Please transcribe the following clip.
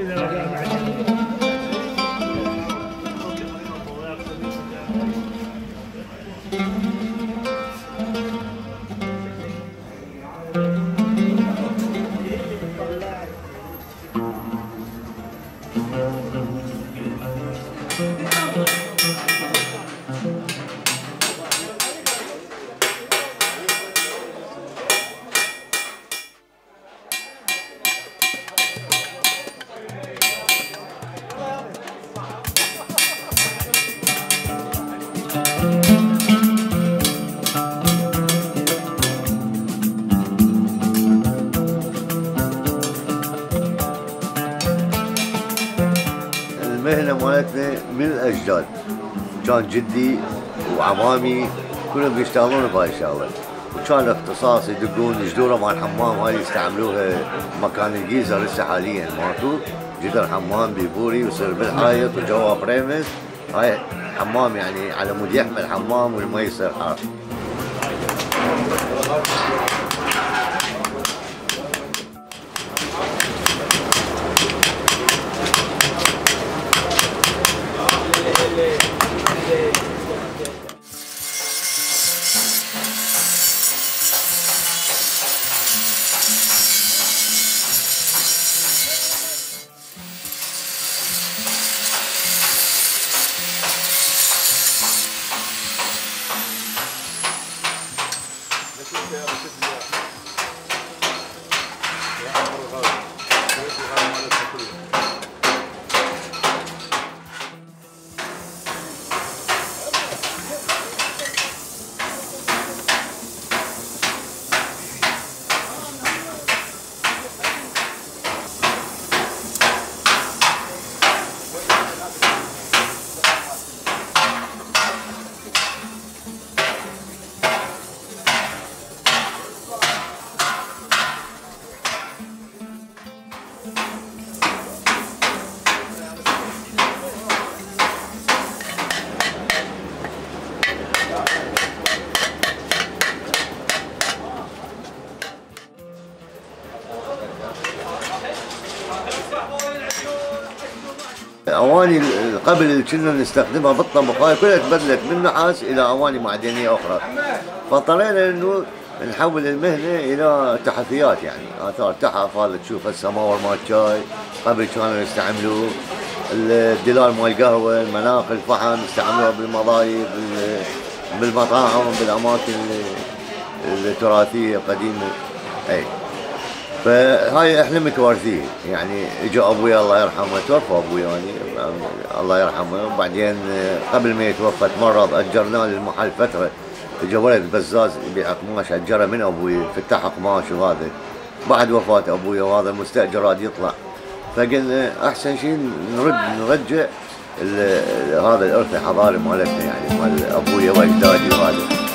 Hadi devam edelim. مالتنا من الأجداد كان جدي وعمامي كلهم بيشتغلون بهاي الشغلة وكان اختصاص يدقون الجدورة مال الحمام هاي يستعملوها مكان ال geyser هسه حاليا ماكو جدر حمام بيبوري ويصير بالحايط وجوا بريمس هاي حمام يعني على مود يحمل حمام والمي يصير حار. أواني قبل اللي كنا نستخدمها بالطبخ هاي كلها تبدلت من نحاس إلى أواني معدنية أخرى. فاضطرينا إنه نحول المهنة إلى تحفيات يعني آثار تحف هذا تشوف هسه ماور مال شاي قبل كانوا يستعملوه الدلال مال قهوه المناقل الفحم يستعملوها بالمضايف بال- بالمطاعم بالأماكن ال- التراثية القديمة. اي فهاي إحنا متوارثين يعني اجى أبوي الله يرحمه توفى أبوي يعني الله يرحمه. وبعدين قبل ما يتوفى تمرض اجرناه للمحل فترة. اجى ولد بزاز يبيع قماش أجره من أبوي فتح قماش وهذا. بعد وفاة أبوي وهذا المستاجر راد يطلع. فقلنا أحسن شيء نرد نرجع هذا الأرث الحضاري مالتنا يعني مال ابويا وأجدادي وهذا.